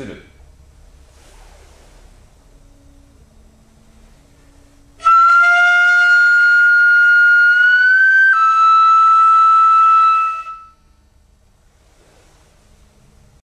する。